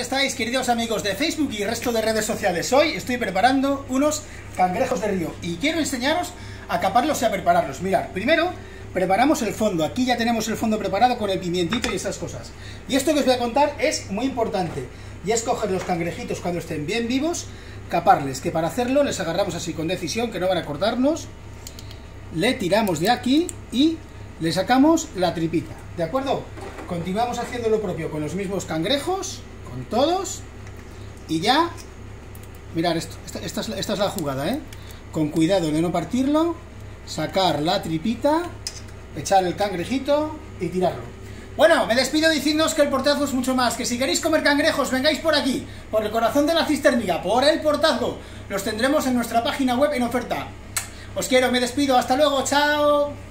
estáis, queridos amigos de Facebook y resto de redes sociales? Hoy estoy preparando unos cangrejos de río y quiero enseñaros a caparlos y a prepararlos. Mirad, primero preparamos el fondo. Aquí ya tenemos el fondo preparado con el pimientito y esas cosas. Y esto que os voy a contar es muy importante. Y es coger los cangrejitos cuando estén bien vivos, caparles. Que para hacerlo les agarramos así con decisión, que no van a cortarnos. Le tiramos de aquí y le sacamos la tripita. ¿De acuerdo? Continuamos haciendo lo propio con los mismos cangrejos, con todos. Y ya, mirad, esto, esta, es, la jugada, ¿eh? Con cuidado de no partirlo, sacar la tripita, echar el cangrejito y tirarlo. Bueno, me despido diciéndoos que el portazo es mucho más, que si queréis comer cangrejos, vengáis por aquí, por el corazón de la cisterniga, por el portazo. Los tendremos en nuestra página web en oferta. Os quiero, me despido, hasta luego, chao.